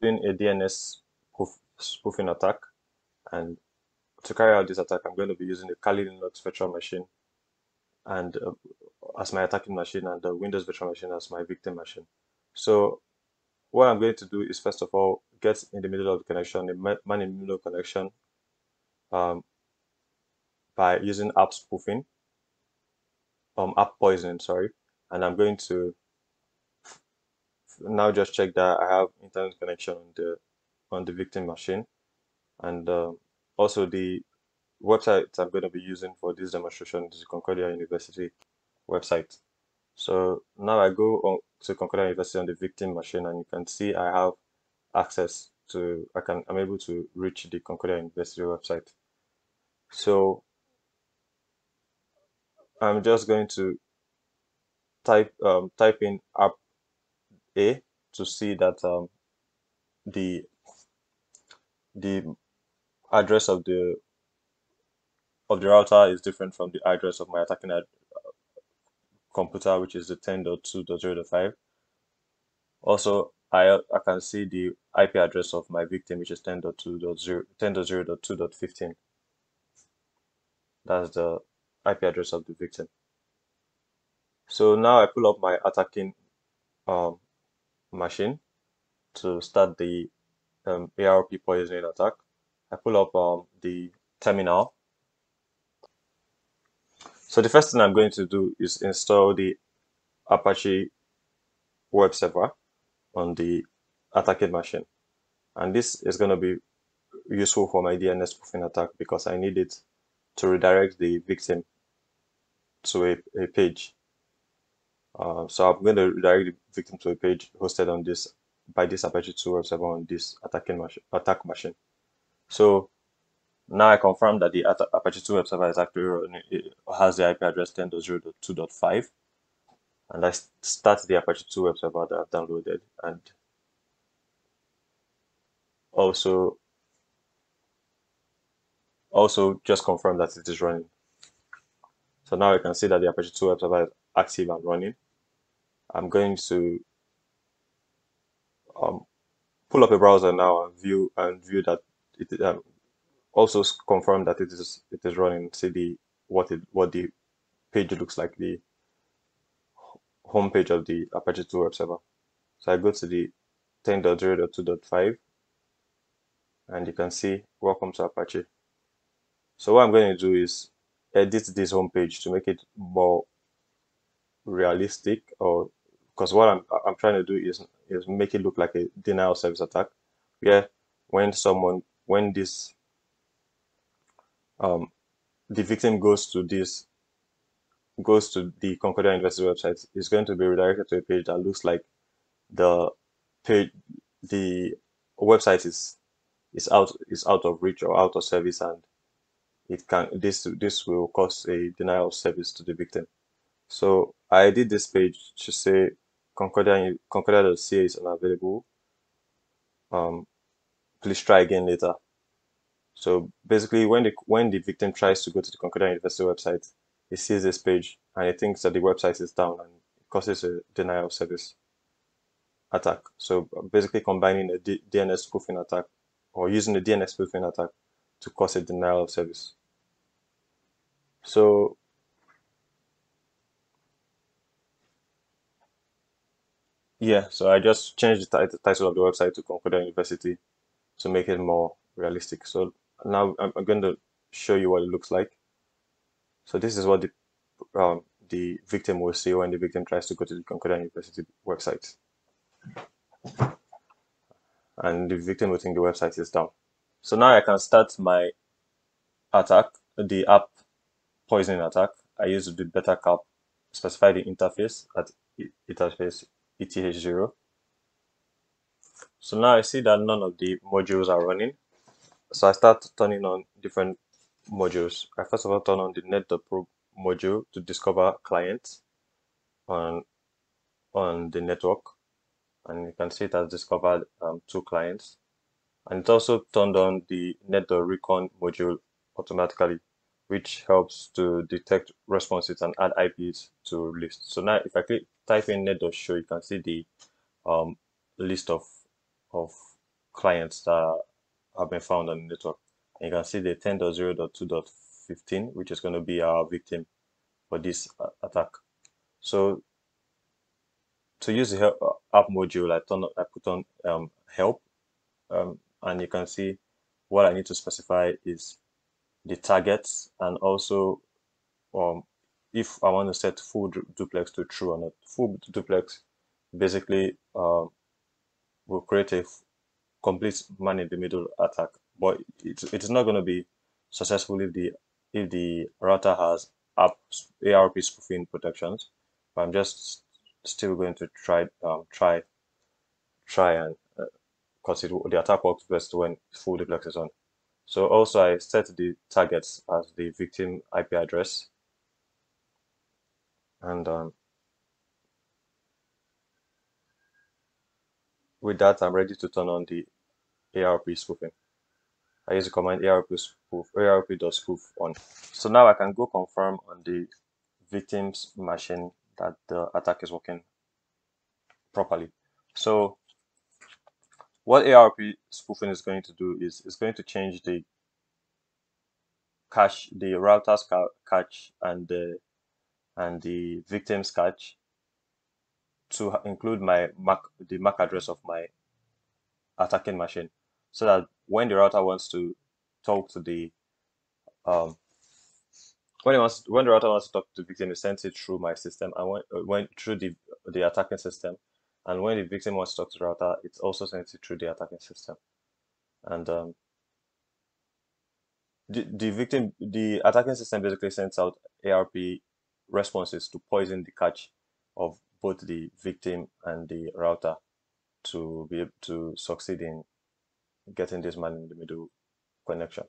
doing a DNS spoof, spoofing attack. And to carry out this attack, I'm going to be using the Kali Linux virtual machine and uh, as my attacking machine and the Windows virtual machine as my victim machine. So what I'm going to do is first of all get in the middle of the connection, a man in the middle connection um, by using app spoofing, um, app poisoning, sorry, and I'm going to now just check that I have internet connection on the on the victim machine and um, also the website I'm going to be using for this demonstration is Concordia University website. So now I go on to Concordia University on the victim machine and you can see I have access to, I can, I'm able to reach the Concordia University website. So I'm just going to type um, type in app A to see that um, the the address of the of the router is different from the address of my attacking ad, uh, computer, which is the 10.2.0.5. Also, I, I can see the IP address of my victim, which is 10.2.0, 10.0.2.15. That's the IP address of the victim. So now I pull up my attacking um, machine to start the um, ARP poisoning attack. I pull up um, the terminal. So the first thing I'm going to do is install the Apache web server on the attacking machine. And this is going to be useful for my DNS spoofing attack because I need it to redirect the victim to a, a page. Uh, so I'm going to redirect the victim to a page hosted on this by this Apache 2 web server on this attacking machine, attack machine. So now I confirm that the Apache 2 web server is actually running, it has the IP address 10.0.2.5 and I start the Apache 2 web server that I've downloaded and also also just confirm that it is running. So now you can see that the Apache 2 web server is active and running. I'm going to um, pull up a browser now and view and view that it um, also confirm that it is it is running. See the what it what the page looks like the home page of the Apache 2 web server. So I go to the 10.0.2.5 and you can see welcome to Apache. So what I'm going to do is edit this home page to make it more realistic or because what I'm, I'm trying to do is, is make it look like a denial of service attack. Where when someone when this um, the victim goes to this goes to the Concordia University website is going to be redirected to a page that looks like the page the website is is out is out of reach or out of service and it can this this will cause a denial of service to the victim. So i did this page to say concordia concordia.ca is unavailable um please try again later. So basically when the when the victim tries to go to the concordia university website he sees this page and he thinks that the website is down and causes a denial of service attack. So basically combining a D dns spoofing attack or using the dns spoofing attack to cause a denial of service. So yeah, so I just changed the title of the website to Concordia University to make it more realistic. So now I'm, going to show you what it looks like. So this is what the um, the victim will see when the victim tries to go to the Concordia University website. And the victim will think the website is down. So now I can start my attack, the app poisoning attack, I use the Betacap, specify the interface at interface ETH0. So now I see that none of the modules are running. So I start turning on different modules. I first of all turn on the net.probe module to discover clients on on the network. And you can see it has discovered um, two clients. And it also turned on the net.recon module automatically which helps to detect responses and add IPs to lists. So now if I click type in net.show, you can see the um, list of, of clients that have been found on the network. And you can see the 10.0.2.15, which is going to be our victim for this uh, attack. So to use the help uh, app module, I, turn, I put on um, help, um, and you can see what I need to specify is the targets and also um, if I want to set full duplex to true or not. Full duplex basically uh, will create a complete man in the middle attack, but it's, it's not going to be successful if the if the router has ARP spoofing protections. But I'm just still going to try um, try try and because uh, the attack works best when full duplex is on. So also I set the targets as the victim IP address and um, with that I'm ready to turn on the ARP spoofing. I use the command ARP spoof ARP.spoof on. So now I can go confirm on the victim's machine that the attack is working properly. So what ARP spoofing is going to do is it's going to change the cache, the router's cache and the and the victim's cache to include my MAC, the MAC address of my attacking machine, so that when the router wants to talk to the um, when it wants when the router wants to talk to the victim, it sends it through my system. And when, uh, when through the the attacking system, and when the victim wants to talk to the router, it also sends it through the attacking system, and um, the the victim the attacking system basically sends out ARP responses to poison the cache of both the victim and the router to be able to succeed in getting this man in the middle connection.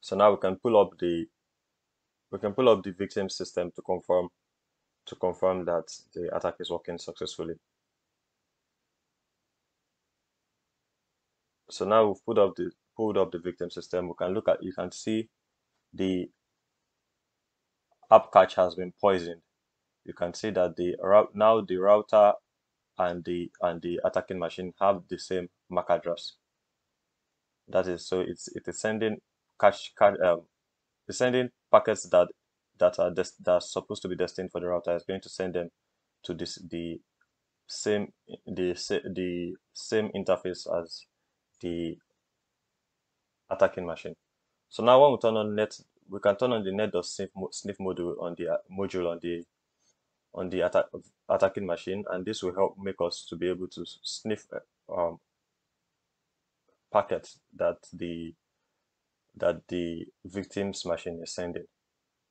So now we can pull up the we can pull up the victim system to confirm to confirm that the attack is working successfully. So now we've pulled up the pulled up the victim system. We can look at you can see the app cache has been poisoned. You can see that the now the router and the and the attacking machine have the same MAC address. That is so it's it is sending cache, cache um, sending packets that that are that are supposed to be destined for the router is going to send them to this the same the the same interface as the attacking machine. So now when we turn on net, we can turn on the net.sniff sniff module on the module on the on the attack, attacking machine, and this will help make us to be able to sniff uh, um, packets that the that the victim's machine is sending.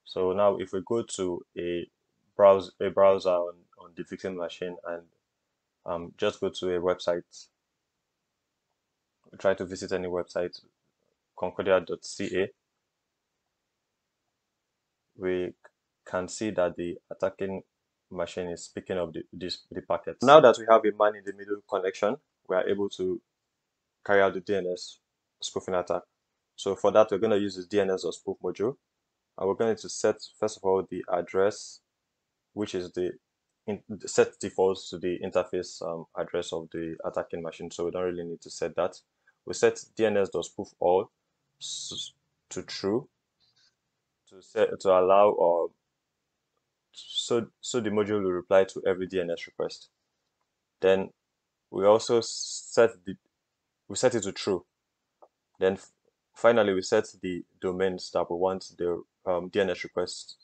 So now if we go to a browse a browser on, on the victim machine and um, just go to a website, try to visit any website, concordia.ca, we can see that the attacking machine is picking up the, this, the packets. Now that we have a man in the middle connection, we are able to carry out the DNS spoofing attack. So for that, we're going to use the DNS or spoof module. And we're going to set, first of all, the address, which is the in, set defaults to the interface um, address of the attacking machine. So we don't really need to set that. We set DNS.spoof all to true to set to allow or so so the module will reply to every DNS request. Then we also set the we set it to true. Then finally, we set the domains that we want the um, DNS request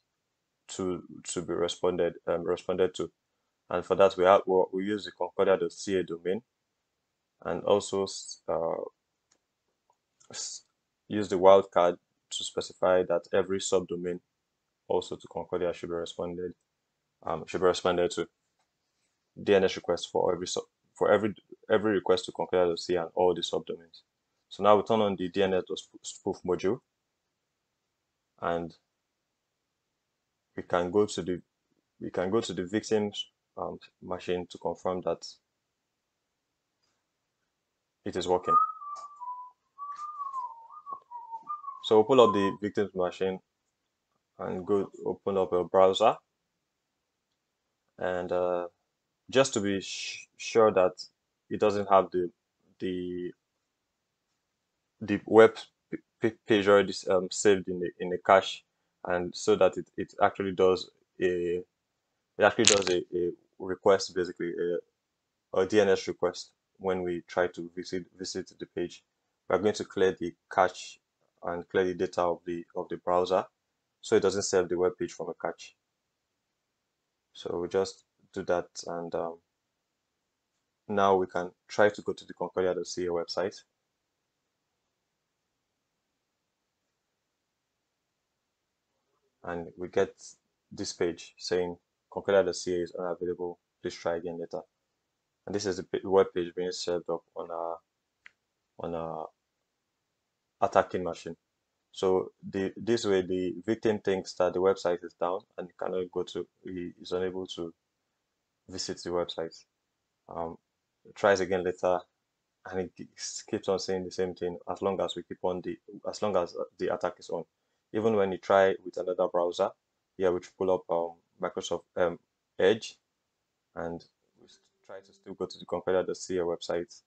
to to be responded um, responded to, and for that we have we use the concordia.ca domain, and also uh, use the wildcard to specify that every subdomain also to Concordia should be responded um, should be responded to DNS request for every sub for every every request to Concordia.ca and all the subdomains. So now we turn on the DNS spoof module and we can go to the we can go to the victim's um, machine to confirm that it is working. So pull up the victim's machine and go open up a browser and uh, just to be sure that it doesn't have the the the web page already um, saved in the in the cache, and so that it, it actually does a it actually does a, a request basically a, a DNS request when we try to visit visit the page. We are going to clear the cache and clear the data of the of the browser so it doesn't save the web page from a cache. So we just do that and um, now we can try to go to the concordia.ca website. And we get this page saying concordia.ca is unavailable. Please try again later. And this is the web page being served up on a on a attacking machine. So the, this way, the victim thinks that the website is down and cannot go to, he is unable to visit the website. Um, tries again later, and it keeps on saying the same thing as long as we keep on the, as long as the attack is on. Even when you try with another browser, yeah, we pull up um, Microsoft um, Edge, and we try to still go to the Concordia.ca website,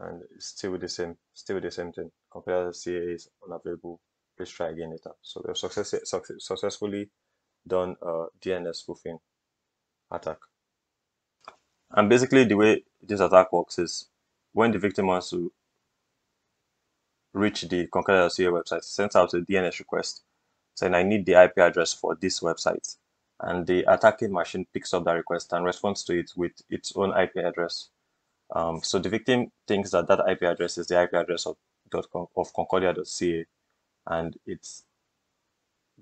and still the same, still the same thing. Concordia.ca is unavailable. Please try again later. So we have success, success, successfully done a DNS spoofing attack. And basically, the way this attack works is when the victim wants to reach the Concordia.ca website, sends out a DNS request saying, I need the IP address for this website. And the attacking machine picks up that request and responds to it with its own IP address um, so the victim thinks that that IP address is the IP address of, of concordia.ca and it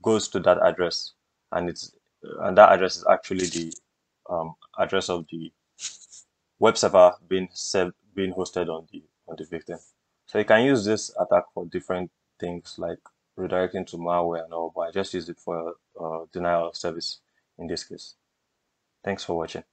goes to that address and it's and that address is actually the um, address of the web server being served, being hosted on the on the victim. So you can use this attack for different things like redirecting to malware and all, but I just use it for uh, denial of service in this case. Thanks for watching.